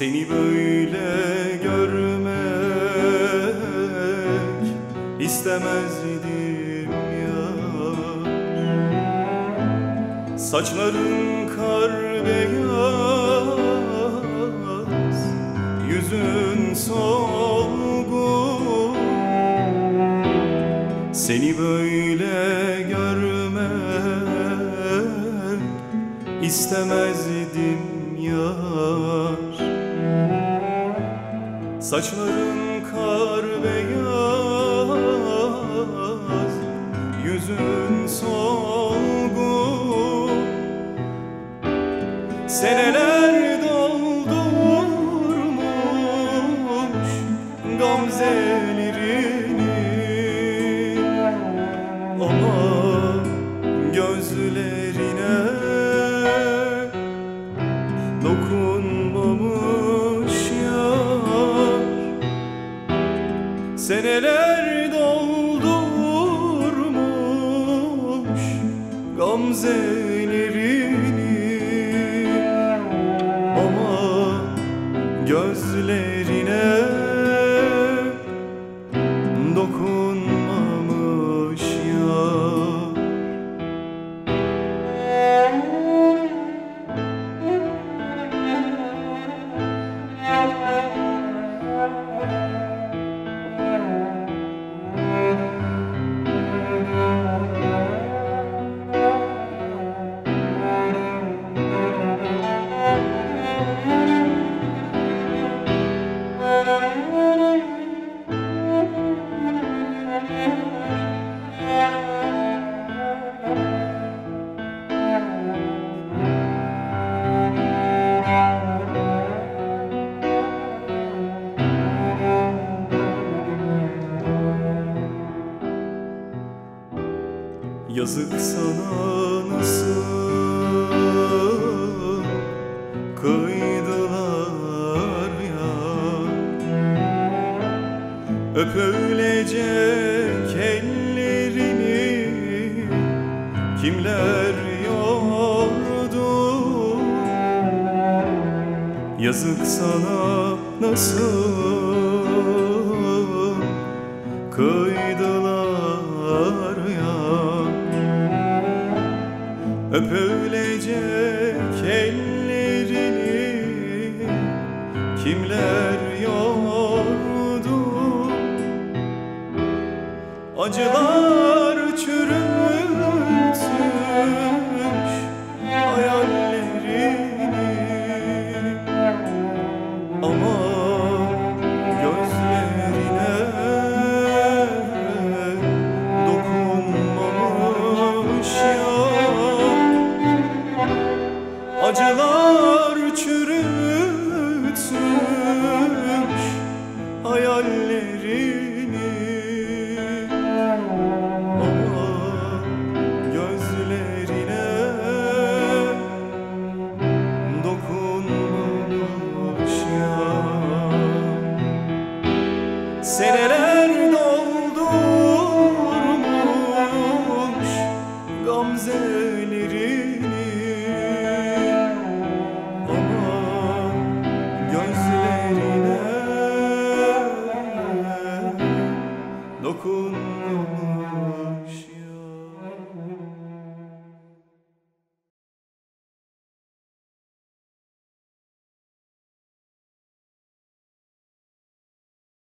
Seni böyle görmek istemezdim ya. Saçların kar beyaz Yüzün solgun. Seni böyle görmek istemezdim ya. Saçların kar beyaz Yüzün solgun Seneler doldurmuş Gamzelerini. Ama gözlerine Seneler doldurmuş gamzelerini Ama gözlerine Yazık sana nasıl kıydılar ya? Öp ölecek ellerini kimler yordu? Yazık sana nasıl kıydılar Öp ölecek ellerini kimler yordu? Acılar çürütmüş hayallerini